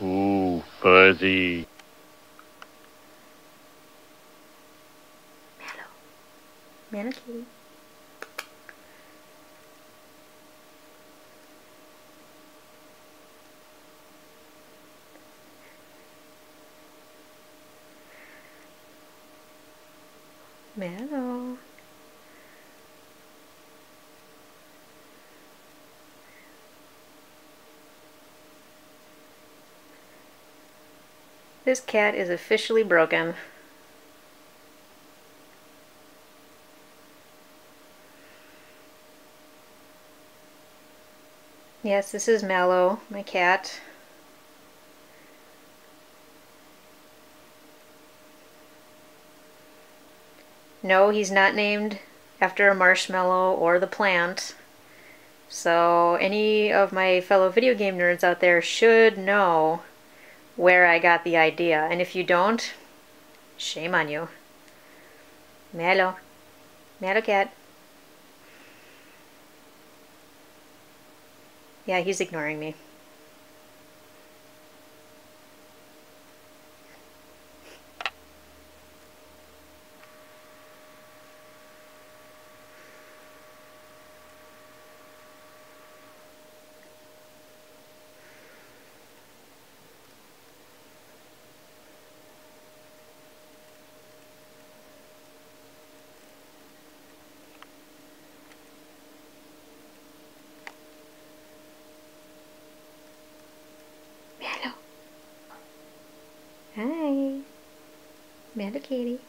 Ooh, fuzzy. Mallow kitty. Mallow. This cat is officially broken. Yes, this is Mallow, my cat. No, he's not named after a marshmallow or the plant. So any of my fellow video game nerds out there should know where I got the idea. And if you don't, shame on you. Mallow. Mallow cat. Yeah, he's ignoring me. Mallow. Hi. Mallow kitty.